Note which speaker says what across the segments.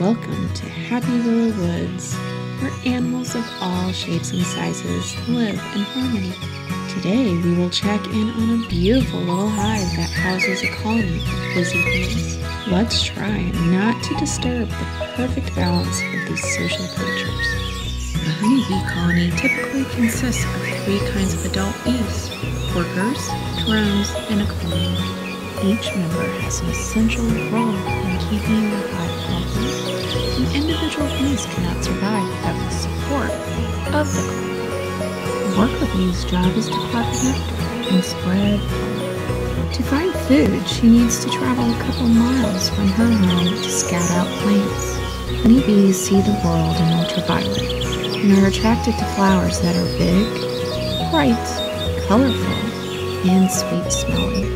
Speaker 1: Welcome to Happy Willow Woods, where animals of all shapes and sizes live in harmony. Today we will check in on a beautiful little hive that houses a colony of busy bees. Let's try not to disturb the perfect balance of these social creatures. A honeybee colony typically consists of three kinds of adult bees workers, drones, and a queen. Each member has an essential role in keeping the hive and individual bees cannot survive without the support of the colony. Worker bee's job is to collect nectar and spread. To find food, she needs to travel a couple miles from her home to scout out plants. Honeybees see the world in ultraviolet and are attracted to flowers that are big, bright, colorful, and sweet smelling.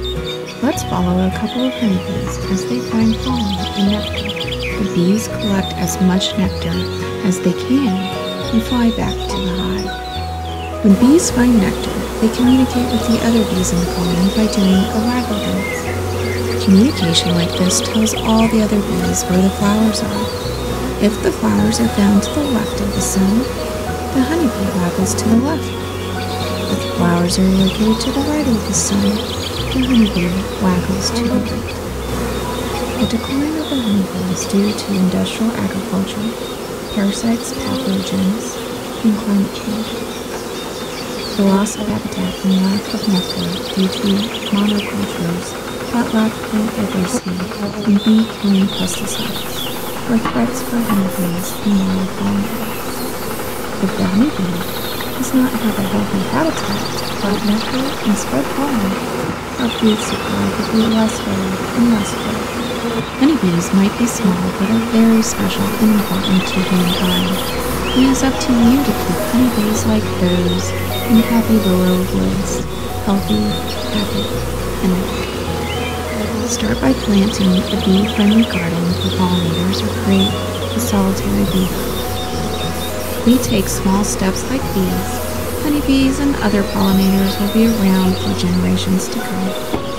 Speaker 1: Let's follow a couple of honeybees as they find pollen and nectar. The bees collect as much nectar as they can and fly back to the hive. When bees find nectar, they communicate with the other bees in the colony by doing a waggle dance. Communication like this tells all the other bees where the flowers are. If the flowers are found to the left of the sun, the honeybee waggles to the left. If the flowers are located to the right of the sun, the honeybee waggles to the right. The decline of the honeybee is due to industrial agriculture, parasites, pathogens, and climate change. The loss of habitat and lack of nectar due to monocultures that lack plant diversity and bee-killing pesticides are threats for honeybees and wild pollinators. If the honeybee does not have a healthy habitat to collect nectar and spread pollen, our food supply will be less varied and less varied. Honeybees might be small but are very special and important to mankind. It is up to you to keep honeybees like those in happy willow woods, healthy, happy, and happy. Start by planting a bee-friendly garden for pollinators or create a solitary bee. We take small steps like these, honeybees and other pollinators will be around for generations to come.